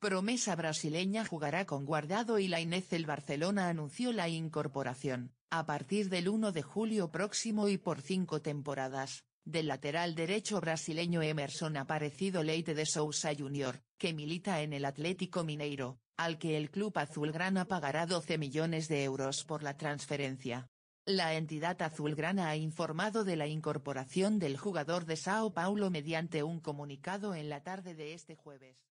promesa brasileña jugará con Guardado y la Lainez el Barcelona anunció la incorporación, a partir del 1 de julio próximo y por cinco temporadas, del lateral derecho brasileño Emerson Aparecido Leite de Sousa Jr., que milita en el Atlético Mineiro, al que el club azulgrana pagará 12 millones de euros por la transferencia. La entidad azulgrana ha informado de la incorporación del jugador de Sao Paulo mediante un comunicado en la tarde de este jueves.